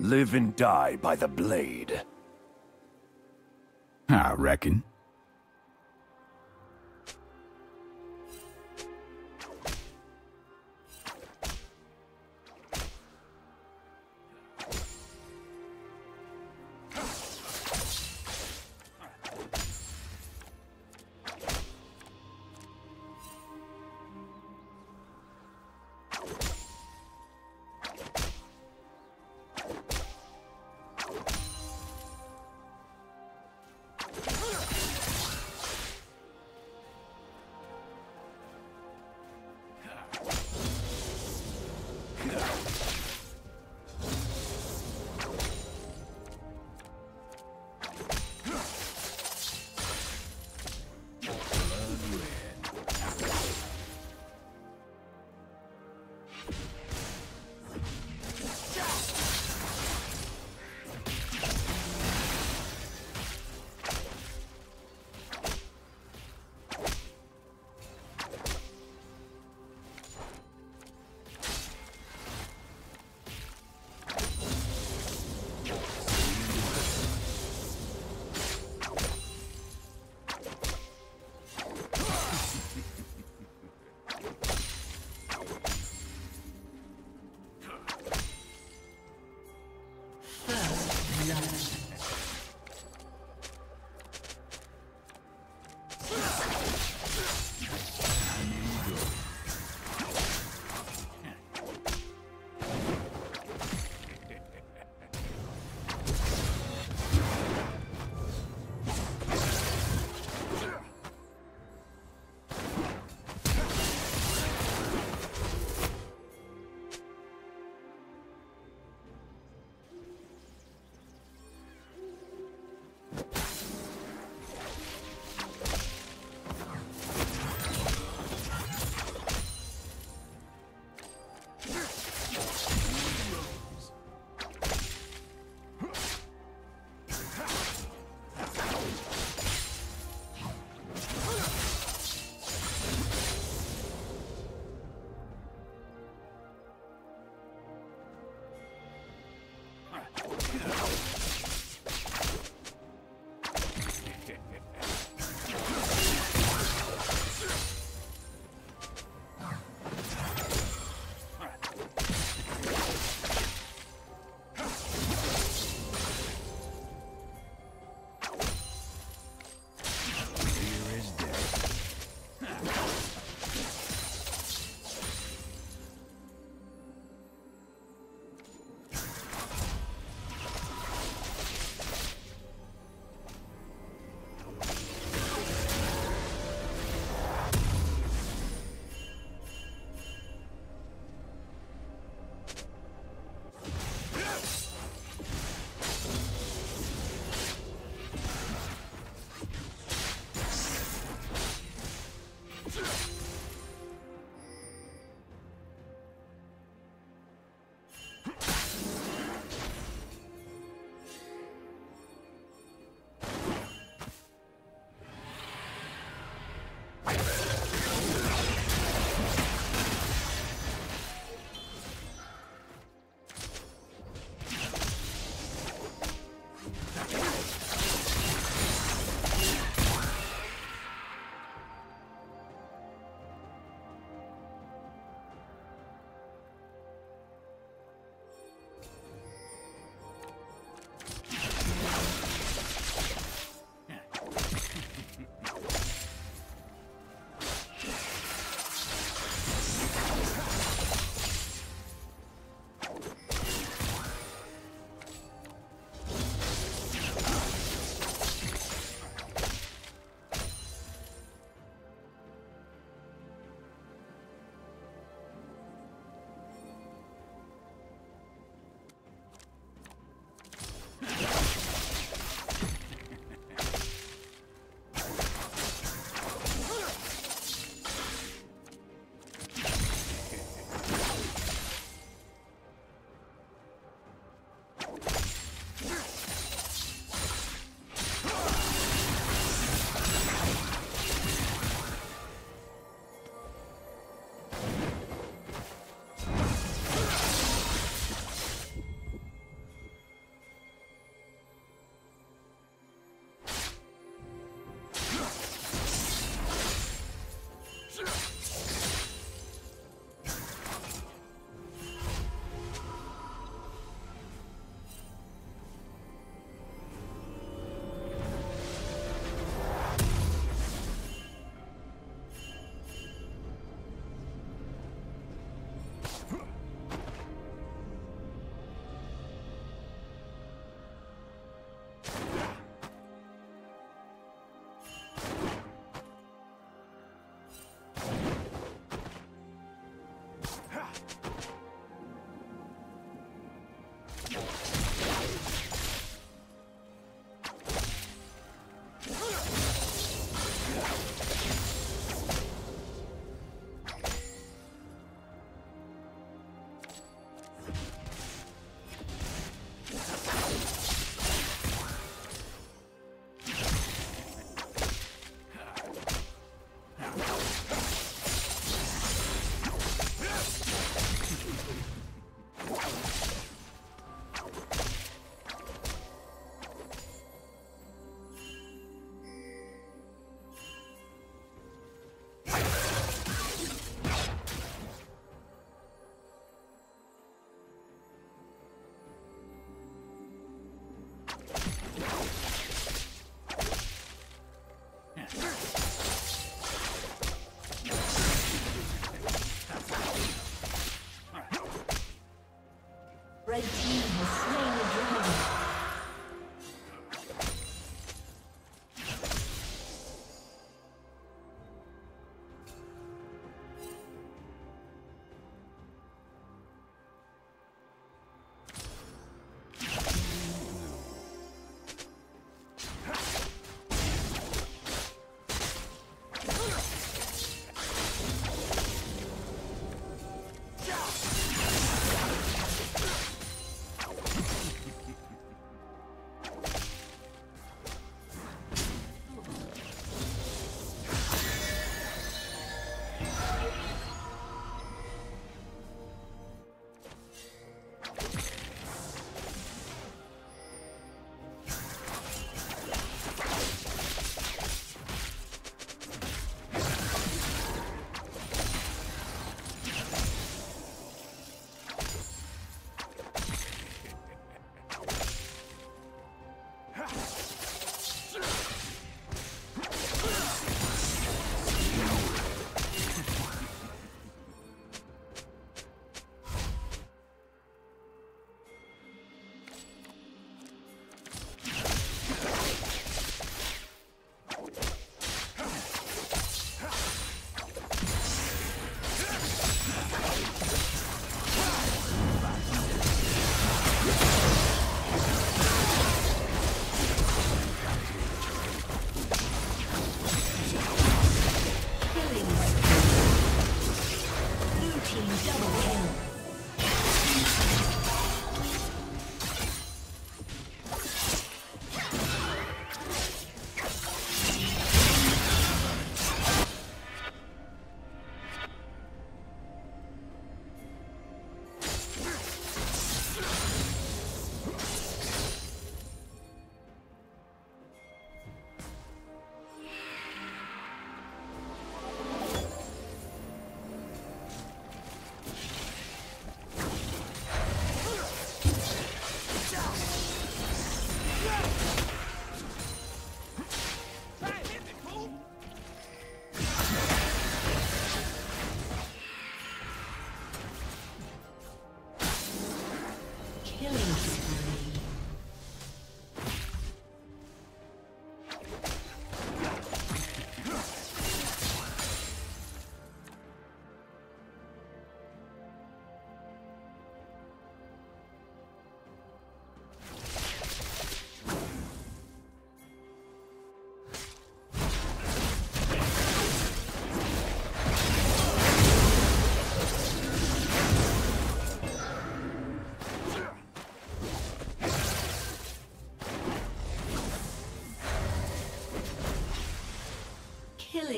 Live and die by the blade. I reckon.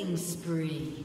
Killing spree.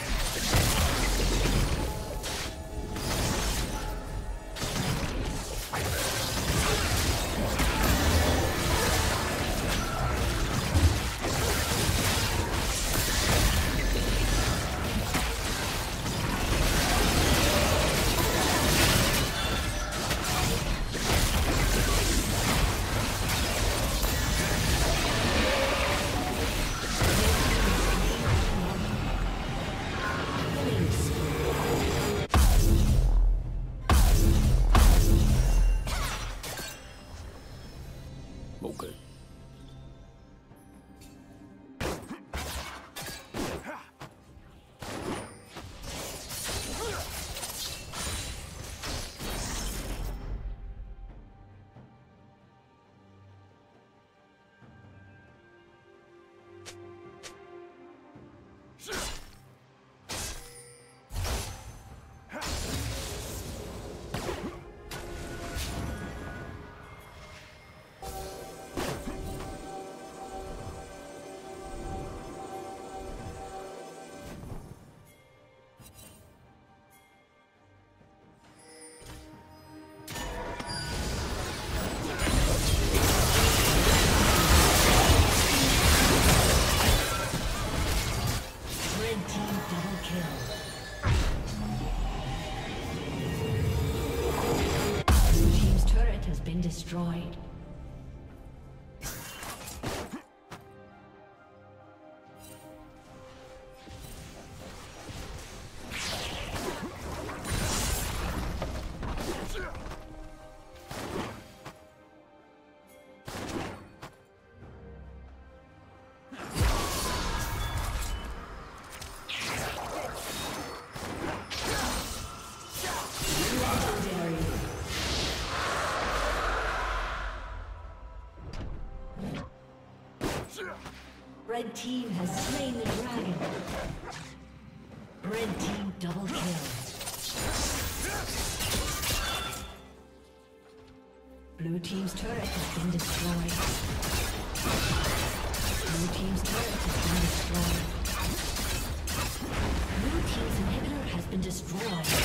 Red team has slain the dragon. Red team double kill. Blue team's turret has been destroyed. Blue team's turret has been destroyed. Blue team's inhibitor has been destroyed.